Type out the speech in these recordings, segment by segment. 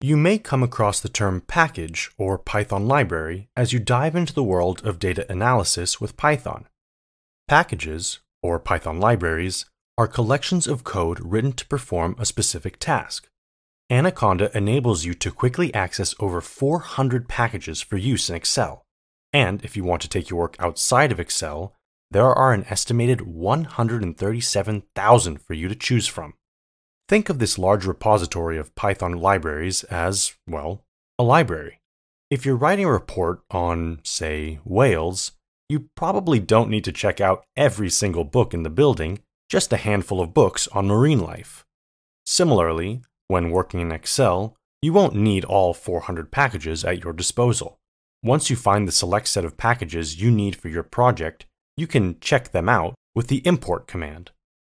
You may come across the term package or Python library as you dive into the world of data analysis with Python. Packages, or Python libraries, are collections of code written to perform a specific task. Anaconda enables you to quickly access over 400 packages for use in Excel. And if you want to take your work outside of Excel, there are an estimated 137,000 for you to choose from. Think of this large repository of Python libraries as, well, a library. If you're writing a report on, say, whales, you probably don't need to check out every single book in the building, just a handful of books on marine life. Similarly, when working in Excel, you won't need all 400 packages at your disposal. Once you find the select set of packages you need for your project, you can check them out with the import command.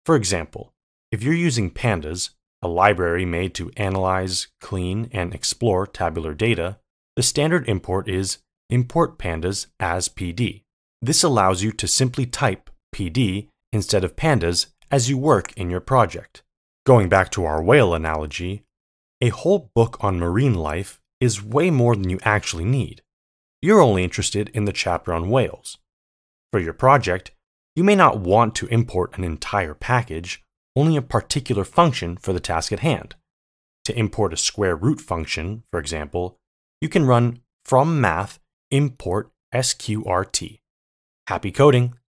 For example, if you're using Pandas, a library made to analyze, clean, and explore tabular data, the standard import is import pandas as PD. This allows you to simply type PD instead of pandas as you work in your project. Going back to our whale analogy, a whole book on marine life is way more than you actually need. You're only interested in the chapter on whales. For your project, you may not want to import an entire package only a particular function for the task at hand. To import a square root function, for example, you can run from math import sqrt. Happy coding!